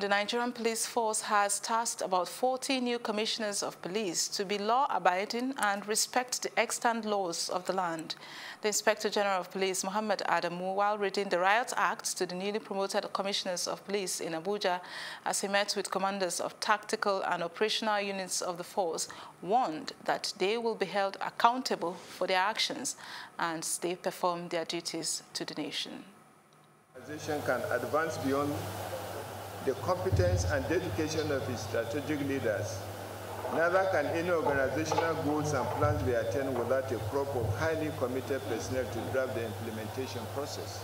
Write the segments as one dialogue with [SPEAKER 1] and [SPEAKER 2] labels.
[SPEAKER 1] The Nigerian police force has tasked about 40 new commissioners of police to be law-abiding and respect the extant laws of the land. The Inspector General of Police, Mohammed Adamu, while reading the Riot Act to the newly promoted commissioners of police in Abuja as he met with commanders of tactical and operational units of the force, warned that they will be held accountable for their actions and they perform their duties to the nation.
[SPEAKER 2] Can advance beyond the competence and dedication of its strategic leaders. Neither can any organizational goals and plans be attained without a crop of highly committed personnel to drive the implementation process.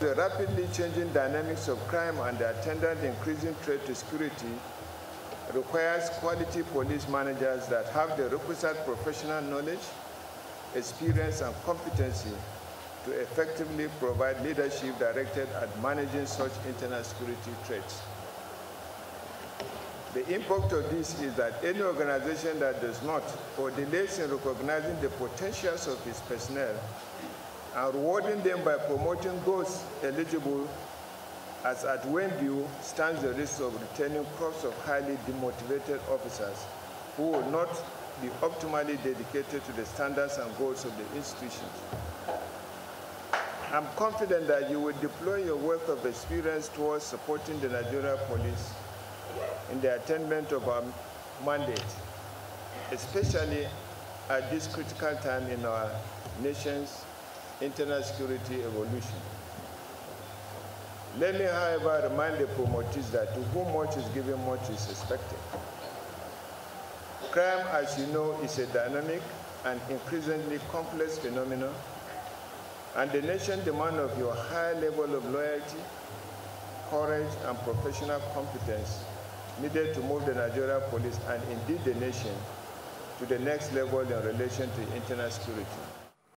[SPEAKER 2] The rapidly changing dynamics of crime and the attendant increasing threat to security requires quality police managers that have the requisite professional knowledge, experience, and competency to effectively provide leadership directed at managing such internal security threats. The impact of this is that any organization that does not or delays in recognizing the potentials of its personnel and rewarding them by promoting those eligible as at when due stands the risk of retaining crops of highly demotivated officers who will not be optimally dedicated to the standards and goals of the institution. I'm confident that you will deploy your wealth of experience towards supporting the Nigeria police in the attainment of our mandate, especially at this critical time in our nation's internal security evolution. Let me, however, remind the promoters that to whom much is given, much is expected. Crime, as you know, is a dynamic and increasingly complex phenomenon and the nation demand of your high level of loyalty, courage, and professional competence needed to move the Nigeria police and indeed the nation to the next level in relation to internal security.